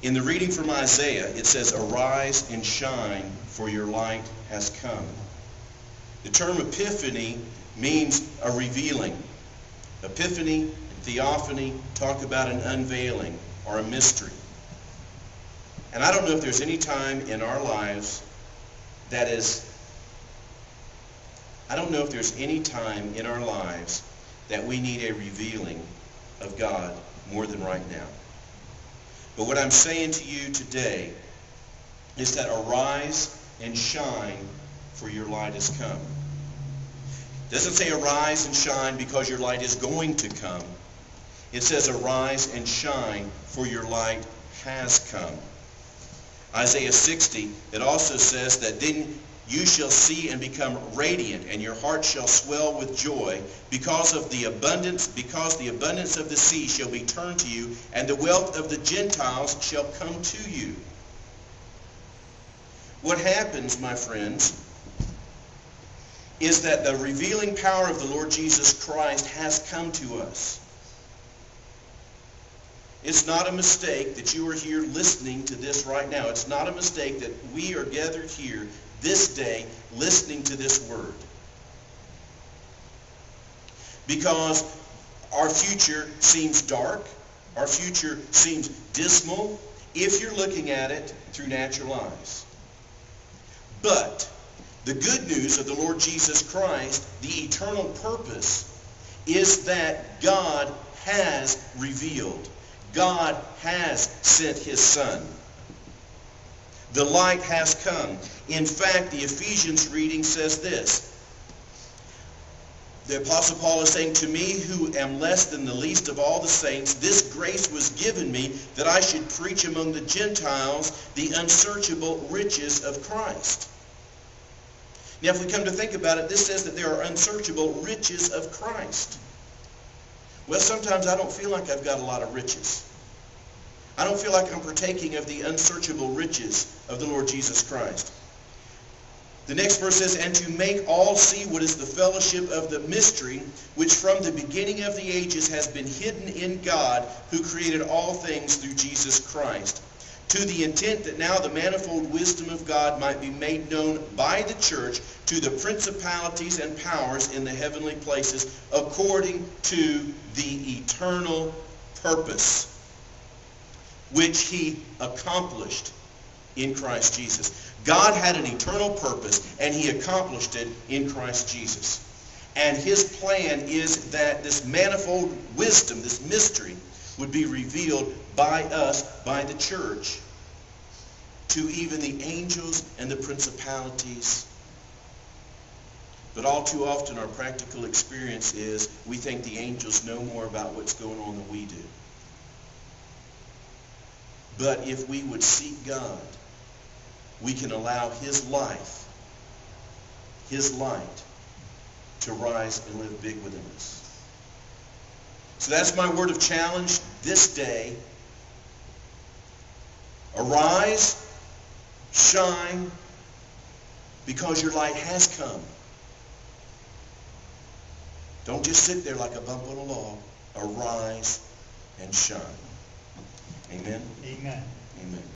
In the reading from Isaiah, it says, Arise and shine, for your light has come. The term epiphany means a revealing. Epiphany and theophany talk about an unveiling or a mystery. And I don't know if there's any time in our lives that is, I don't know if there's any time in our lives that we need a revealing of God more than right now. But what I'm saying to you today is that arise and shine, for your light has come. It doesn't say arise and shine because your light is going to come. It says arise and shine, for your light has come. Isaiah 60, it also says that then you shall see and become radiant, and your heart shall swell with joy, because of the abundance, because the abundance of the sea shall be turned to you, and the wealth of the Gentiles shall come to you. What happens, my friends, is that the revealing power of the Lord Jesus Christ has come to us. It's not a mistake that you are here listening to this right now. It's not a mistake that we are gathered here this day listening to this word. Because our future seems dark, our future seems dismal if you're looking at it through natural eyes. But the good news of the Lord Jesus Christ, the eternal purpose, is that God has revealed. God has sent his Son. The light has come. In fact, the Ephesians reading says this. The Apostle Paul is saying, To me, who am less than the least of all the saints, this grace was given me that I should preach among the Gentiles the unsearchable riches of Christ. Now, if we come to think about it, this says that there are unsearchable riches of Christ. Well, sometimes I don't feel like I've got a lot of riches. I don't feel like I'm partaking of the unsearchable riches of the Lord Jesus Christ. The next verse says, And to make all see what is the fellowship of the mystery, which from the beginning of the ages has been hidden in God, who created all things through Jesus Christ, to the intent that now the manifold wisdom of God might be made known by the church to the principalities and powers in the heavenly places, according to the eternal purpose which he accomplished in Christ Jesus. God had an eternal purpose, and he accomplished it in Christ Jesus. And his plan is that this manifold wisdom, this mystery, would be revealed by us, by the church, to even the angels and the principalities. But all too often our practical experience is we think the angels know more about what's going on than we do. But if we would seek God, we can allow his life, his light, to rise and live big within us. So that's my word of challenge this day. Arise, shine, because your light has come. Don't just sit there like a bump on a log. Arise and shine. Amen? Amen. Amen.